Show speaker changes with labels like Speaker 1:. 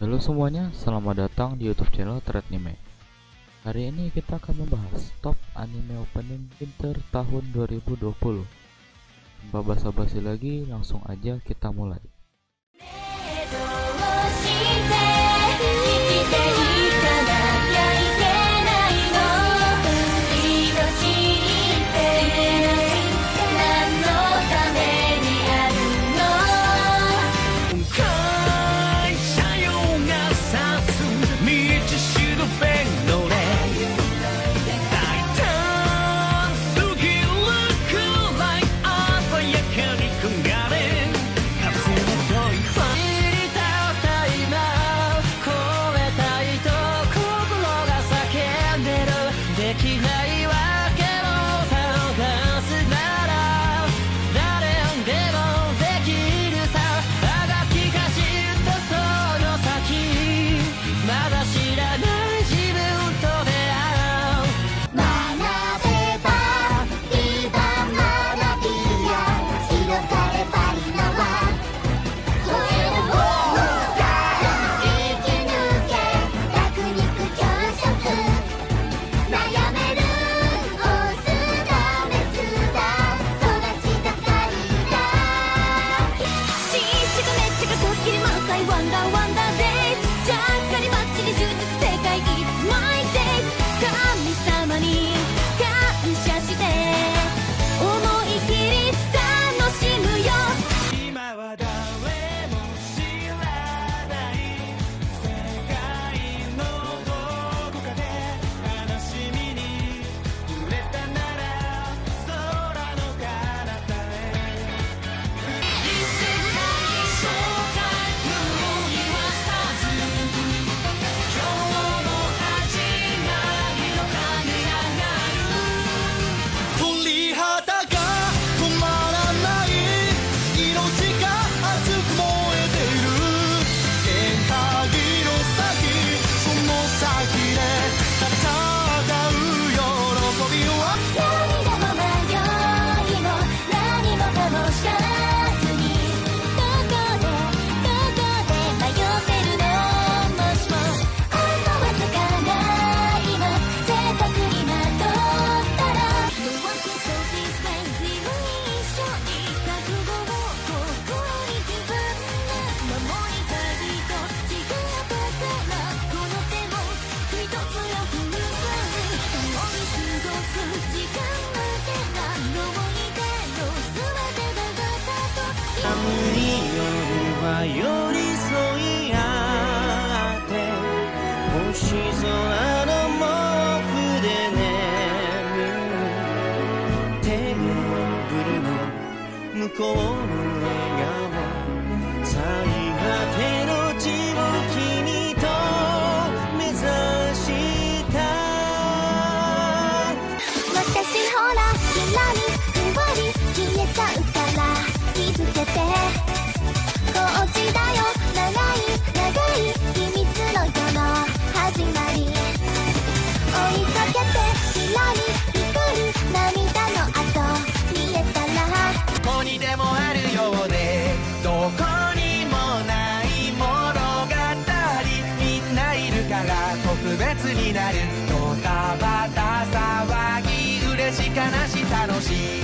Speaker 1: Halo semuanya, selamat datang di YouTube channel Threadnime. Hari ini kita akan membahas top anime opening winter tahun 2020. Tanpa basa-basi lagi, langsung aja kita mulai.
Speaker 2: 寄り添いあって星空の毛布で眠るテーブルの向こうの笑顔最果てし
Speaker 3: い